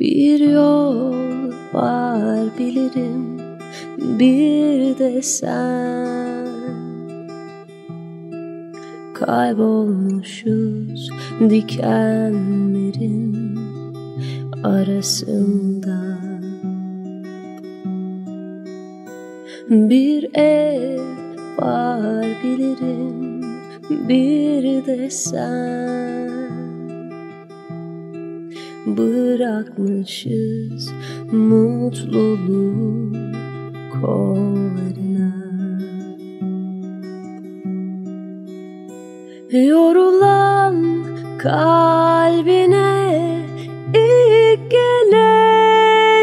Bir yol var bilirim bir de sen. Kaybolmuşuz dikenlerin arasında Bir ev var bilirim bir de sen Bırakmışız mutluluğu kollarına. Yorulan kalbine ilk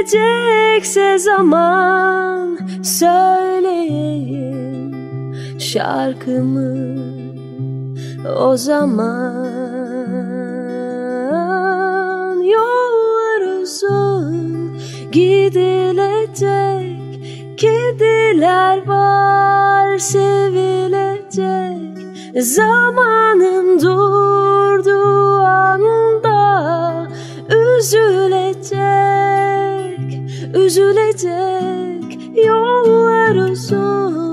gelecekse zaman Söyleyeyim şarkımı o zaman gidilecek Kediler var sevilecek. Zamanın durduğu anda Üzülecek, üzülecek Yollar uzun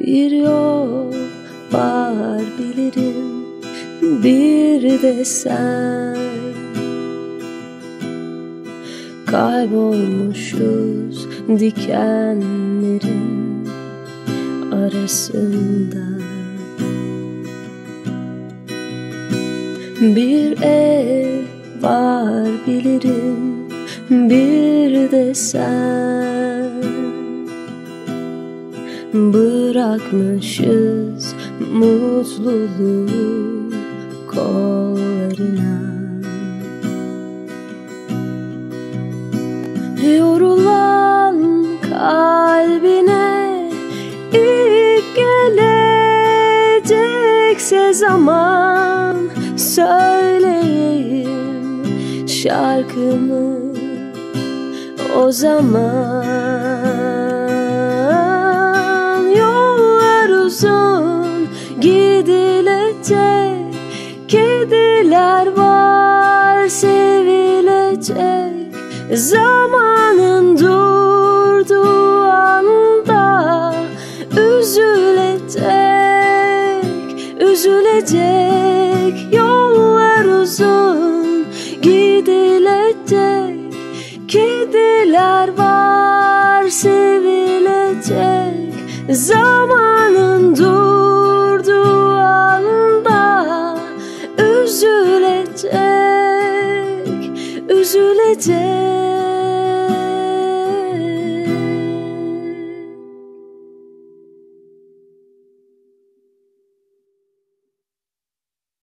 Bir yol var bilirim bir de sen. Kaybolmuşuz dikenlerin arasında Bir ev var bilirim bir de sen. Bırakmışız mutluluğu kollarına. Yorulan kalbine ilk gelecekse zaman Söyleyeyim şarkımı o zaman. Yollar uzun gidilecek Kediler var sevilecek. Zamanın durduğu anda Üzülecek, üzülecek gidilecek Kediler var sevilecek. Zamanın durduğu anda Üzülecek, üzülecek